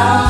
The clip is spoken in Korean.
나.